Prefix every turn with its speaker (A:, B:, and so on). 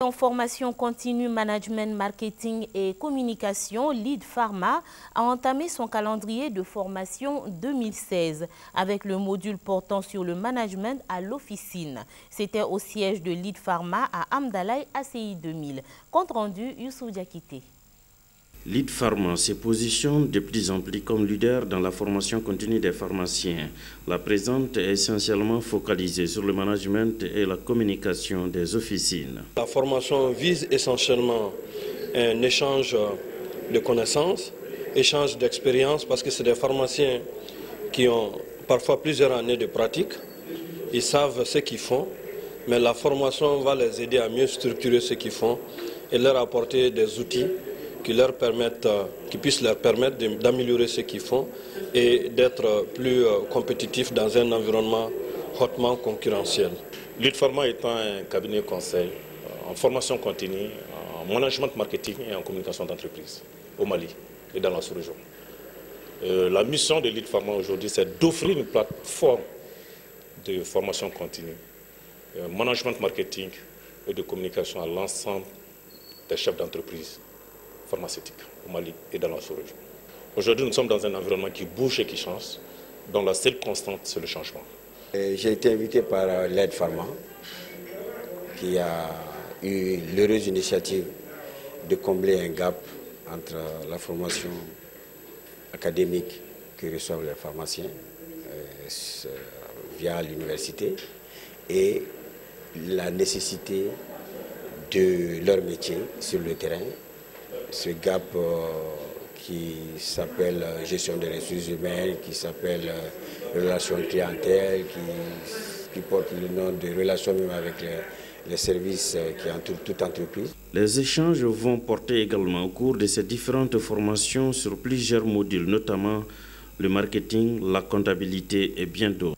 A: En formation continue, management, marketing et communication, Lead Pharma a entamé son calendrier de formation 2016 avec le module portant sur le management à l'officine. C'était au siège de Lead Pharma à Amdalaï ACI 2000. Compte rendu, Youssou Diakité.
B: Lead Pharma se positionne de plus en plus comme leader dans la formation continue des pharmaciens. La présente est essentiellement focalisée sur le management et la communication des officines.
C: La formation vise essentiellement un échange de connaissances, échange d'expériences, parce que c'est des pharmaciens qui ont parfois plusieurs années de pratique. Ils savent ce qu'ils font, mais la formation va les aider à mieux structurer ce qu'ils font et leur apporter des outils qui, leur euh, qui puissent leur permettre d'améliorer ce qu'ils font et d'être plus euh, compétitifs dans un environnement hautement concurrentiel.
D: Pharma étant un cabinet conseil euh, en formation continue, en management marketing et en communication d'entreprise au Mali et dans la sous-région. la mission de Pharma aujourd'hui, c'est d'offrir une plateforme de formation continue, management marketing et de communication à l'ensemble des chefs d'entreprise pharmaceutique au Mali et dans la sous-région. Aujourd'hui, nous sommes dans un environnement qui bouge et qui change, dont la seule constante, c'est le changement.
E: J'ai été invité par euh, l'aide Pharma, qui a eu l'heureuse initiative de combler un gap entre la formation académique que reçoivent les pharmaciens euh, via l'université et la nécessité de leur métier sur le terrain ce gap euh, qui s'appelle euh, gestion des ressources humaines, qui s'appelle euh, relations clientèle, qui, porte le nom de relations même avec les, les services qui entourent toute entreprise.
B: Les échanges vont porter également au cours de ces différentes formations sur plusieurs modules, notamment le marketing, la comptabilité et bien d'autres.